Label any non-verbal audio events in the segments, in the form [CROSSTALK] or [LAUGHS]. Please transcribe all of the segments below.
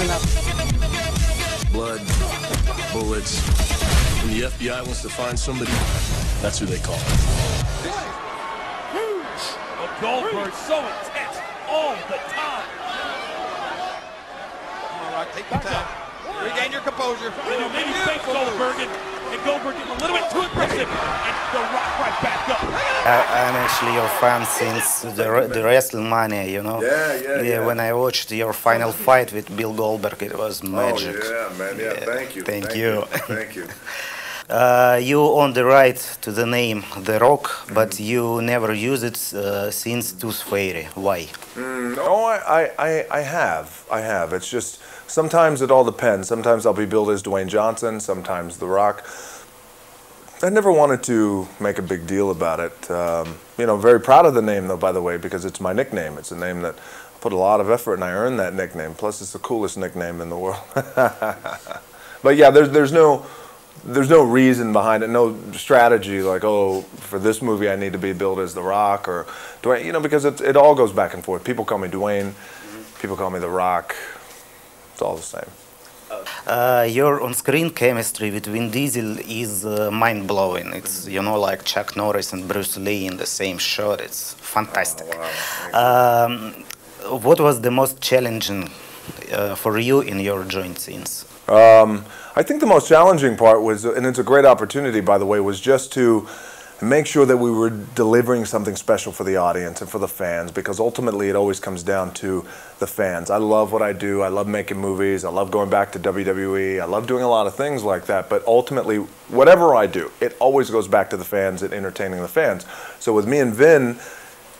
when I Blood, bullets. When the FBI wants to find somebody, that's who they call. But Goldberg's so intense all the time. All right, take your time. Regain your composure. And You know, maybe face Goldberg and, and Goldberg getting a little bit too aggressive and The Rock right back up. I, I'm actually your fan since the, the WrestleMania, you know. Yeah, yeah, yeah. When I watched your final fight with Bill Goldberg, it was magic. Oh, yeah, man. Yeah, thank you. Thank, you. [LAUGHS] Thank you. Uh, you own the right to the name The Rock, but you never use it uh, since Tooth Fairy. Why? Mm, oh, I, I, I have. I have. It's just sometimes it all depends. Sometimes I'll be billed as Dwayne Johnson, sometimes The Rock. I never wanted to make a big deal about it. Um, you know, very proud of the name, though, by the way, because it's my nickname. It's a name that I put a lot of effort and I earned that nickname. Plus, it's the coolest nickname in the world. [LAUGHS] but yeah, there's, there's no there's no reason behind it, no strategy like, oh, for this movie I need to be billed as The Rock or Dwayne, you know, because it, it all goes back and forth. People call me Dwayne, people call me The Rock. It's all the same. Uh, your on-screen chemistry with Vin Diesel is uh, mind-blowing. It's you know like Chuck Norris and Bruce Lee in the same shot. It's fantastic. um, what was the most challenging uh, for you in your joint scenes? Um, I think the most challenging part was, and it's a great opportunity, by the way, was just to make sure that we were delivering something special for the audience and for the fans, because ultimately it always comes down to the fans. I love what I do. I love making movies. I love going back to WWE. I love doing a lot of things like that. But ultimately, whatever I do, it always goes back to the fans and entertaining the fans. So with me and Vin,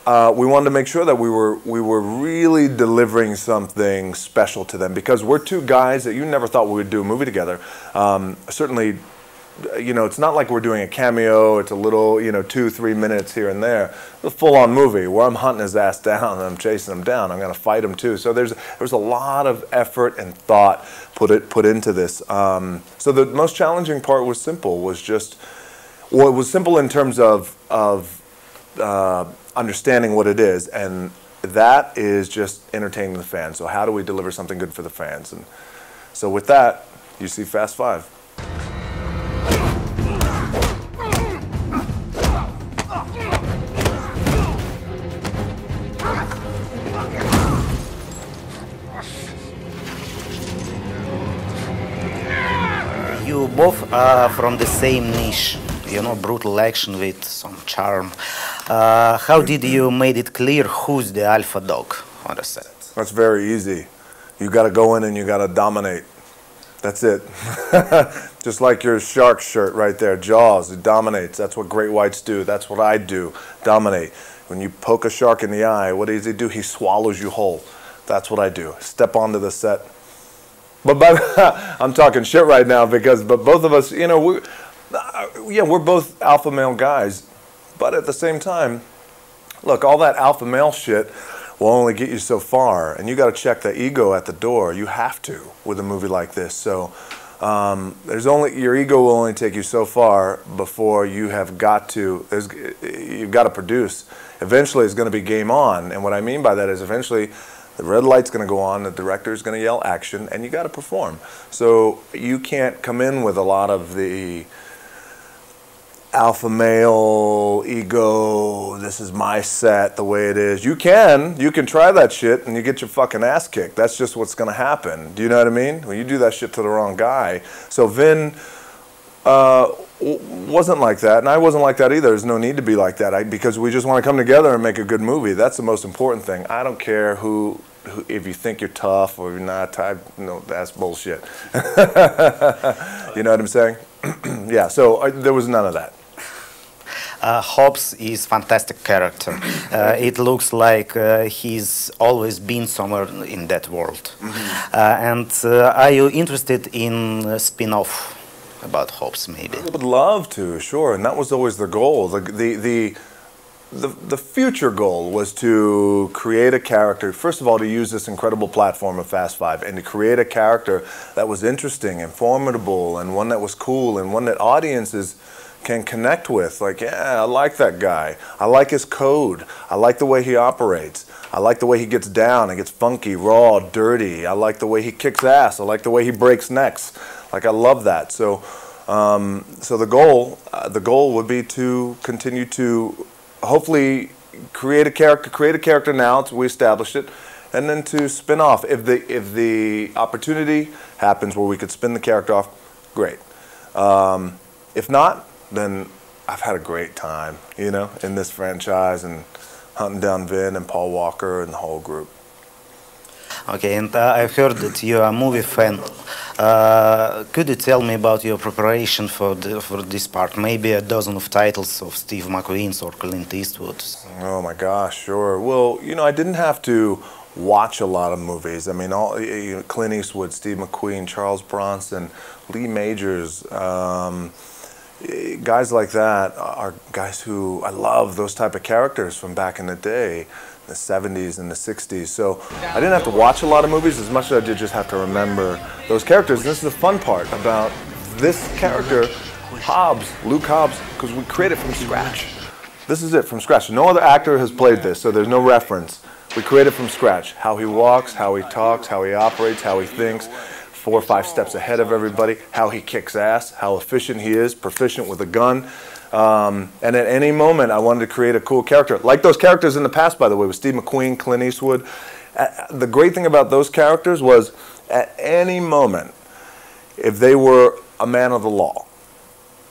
uh, we wanted to make sure that we were we were really delivering something special to them because we're two guys that you never thought we would do a movie together. Um, certainly, you know, it's not like we're doing a cameo. It's a little, you know, two three minutes here and there. A full-on movie where I'm hunting his ass down and I'm chasing him down. I'm going to fight him too. So there's there's a lot of effort and thought put it put into this. Um, so the most challenging part was simple. Was just well, it was simple in terms of of uh, understanding what it is, and that is just entertaining the fans. So how do we deliver something good for the fans? And so with that, you see Fast Five. You both are from the same niche, you know, brutal action with some charm. Uh, how did you made it clear who's the alpha dog on the set? That's very easy. You got to go in and you got to dominate. That's it. [LAUGHS] Just like your shark shirt right there, Jaws, it dominates. That's what great whites do. That's what I do, dominate. When you poke a shark in the eye, what does he do? He swallows you whole. That's what I do. Step onto the set. But, but [LAUGHS] I'm talking shit right now because, but both of us, you know, we, uh, yeah, we're both alpha male guys. But at the same time, look, all that alpha male shit will only get you so far, and you got to check the ego at the door. You have to with a movie like this. So um, there's only your ego will only take you so far before you have got to. There's you've got to produce. Eventually, it's going to be game on, and what I mean by that is eventually. The red light's going to go on, the director's going to yell action, and you got to perform. So you can't come in with a lot of the alpha male ego this is my set the way it is. You can you can try that shit and you get your fucking ass kicked. That's just what's going to happen. Do you know what i mean? When you do that shit to the wrong guy. So vin uh, wasn't like that and i wasn't like that either there's no need to be like that I, because we just want to come together and make a good movie that's the most important thing i don't care who who, if you think you're tough or you're not, I, no, that's bullshit. [LAUGHS] you know what I'm saying? [CLEARS THROAT] yeah. So uh, there was none of that. Uh, Hobbs is fantastic character. [CLEARS THROAT] Uh, it looks like uh, he's always been somewhere in that world. Mm-hmm. Uh, and uh, are you interested in spin-off about Hobbs, maybe? I would love to, sure, and that was always the goal. The the the the, the future goal was to create a character, first of all, to use this incredible platform of Fast Five and to create a character that was interesting and formidable and one that was cool and one that audiences can connect with. Like, yeah, I like that guy. I like his code. I like the way he operates. I like the way he gets down and gets funky, raw, dirty. I like the way he kicks ass. I like the way he breaks necks. Like, I love that. So, um, so the goal, uh, the goal would be to continue to hopefully create a character, create a character now we establish it, and then to spin off. If the if the opportunity happens where we could spin the character off, great. Um, if not, then I've had a great time, you know, in this franchise and hunting down Vin and Paul Walker and the whole group. Okay, and uh, I've heard that you're a movie fan. Uh, could you tell me about your preparation for the, for this part? Maybe a dozen of titles of Steve McQueen's or Clint Eastwood's. Oh my gosh, sure. Well, you know, I didn't have to watch a lot of movies. I mean, all you know, Clint Eastwood, Steve McQueen, Charles Bronson, Lee Majors. Um, guys like that are guys who I love those type of characters from back in the day, the 70s and the 60s. So I didn't have to watch a lot of movies as much as I did just have to remember those characters. And this is the fun part about this character, Hobbs, Luke Hobbs, because we created from scratch. This is it from scratch. No other actor has played this, so there's no reference. We created from scratch. How he walks, how he talks, how he operates, how he thinks four or five steps ahead of everybody, how he kicks ass, how efficient he is, proficient with a gun. Um, and at any moment, I wanted to create a cool character. Like those characters in the past, by the way, with Steve McQueen, Clint Eastwood. Uh, the great thing about those characters was at any moment, if they were a man of the law,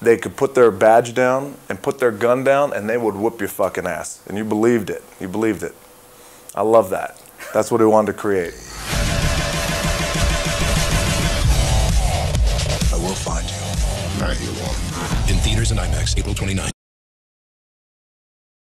they could put their badge down and put their gun down and they would whoop your fucking ass. And you believed it. You believed it. I love that. That's what we wanted to create. In theaters and IMAX, April 29.